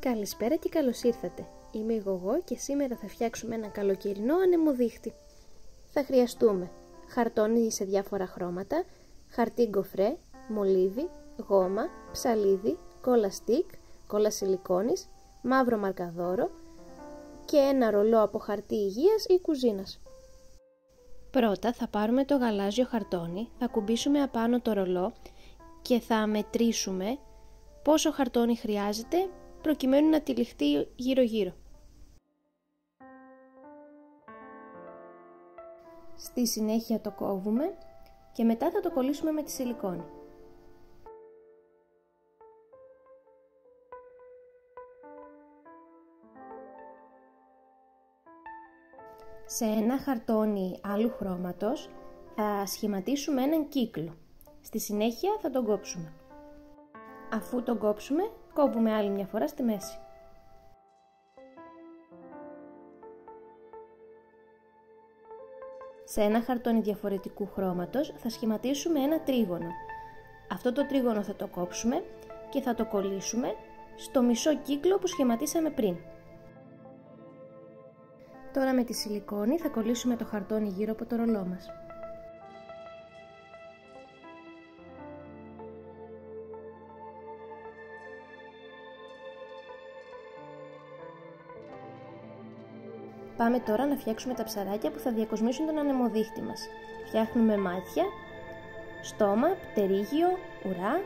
Καλησπέρα και καλώς ήρθατε. Είμαι η Γογό και σήμερα θα φτιάξουμε ένα καλοκαιρινό ανεμοδίχτυ. Θα χρειαστούμε χαρτόνι σε διάφορα χρώματα, χαρτί γκοφρέ, μολύβι, γόμα, ψαλίδι, κόλλα στικ, κόλλα σιλικόνης, μαύρο μαρκαδόρο και ένα ρολό από χαρτί υγείας ή κουζίνας. Πρώτα θα πάρουμε το γαλάζιο χαρτόνι, θα κουμπίσουμε απάνω το ρολό και θα μετρήσουμε πόσο χαρτόνι χρειάζεται προκειμένου να τυλιχτεί γύρω γύρω. Στη συνέχεια το κόβουμε και μετά θα το κολλήσουμε με τη σιλικόνη. Σε ένα χαρτόνι άλλου χρώματος θα σχηματίσουμε έναν κύκλο. Στη συνέχεια θα τον κόψουμε. Αφού τον κόψουμε, κόβουμε άλλη μια φορά στη μέση. Σε ένα χαρτόνι διαφορετικού χρώματος θα σχηματίσουμε ένα τρίγωνο. Αυτό το τρίγωνο θα το κόψουμε και θα το κολλήσουμε στο μισό κύκλο που σχηματίσαμε πριν. Τώρα με τη σιλικόνη θα κολλήσουμε το χαρτόνι γύρω από το ρολό μας. Πάμε τώρα να φτιάξουμε τα ψαράκια που θα διακοσμήσουν τον ανεμοδίχτυ μας. Φτιάχνουμε μάτια, στόμα, πτερίγιο, ουρά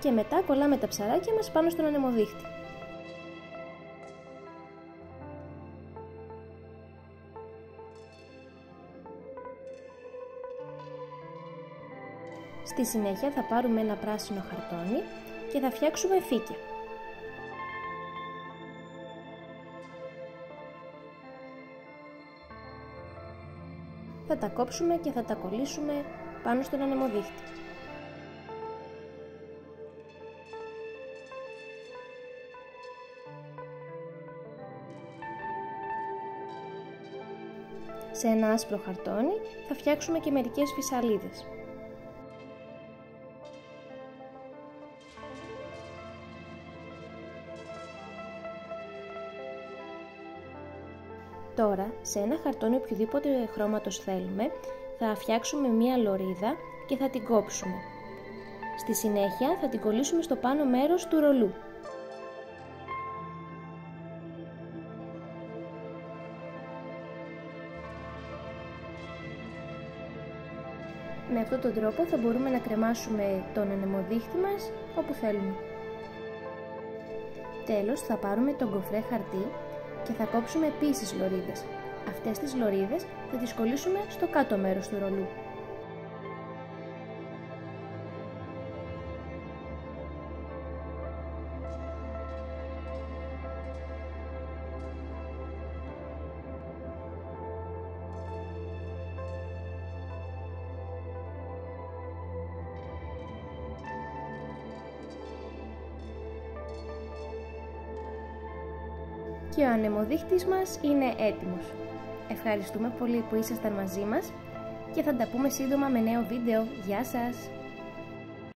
και μετά κολλάμε τα ψαράκια μας πάνω στον ανεμοδίχτυ. Στη συνέχεια θα πάρουμε ένα πράσινο χαρτόνι και θα φτιάξουμε φύκια. Θα τα κόψουμε και θα τα κολλήσουμε πάνω στον ανεμοδίχτη. Σε ένα άσπρο χαρτόνι θα φτιάξουμε και μερικές φυσαλίδες. Τώρα, σε ένα χαρτόνι οποιοδήποτε χρώματος θέλουμε, θα φτιάξουμε μία λωρίδα και θα την κόψουμε. Στη συνέχεια θα την κολλήσουμε στο πάνω μέρος του ρολού. Με αυτόν τον τρόπο θα μπορούμε να κρεμάσουμε τον ανεμοδίχτυ μας όπου θέλουμε. Τέλος θα πάρουμε τον κοφρέ χαρτί και θα κόψουμε επίσης λωρίδες. Αυτές τις λωρίδες θα τις κολλήσουμε στο κάτω μέρος του ρολού. Και ο ανεμοδείχτης μας είναι έτοιμος. Ευχαριστούμε πολύ που ήσασταν μαζί μας και θα τα πούμε σύντομα με νέο βίντεο. Γεια σας!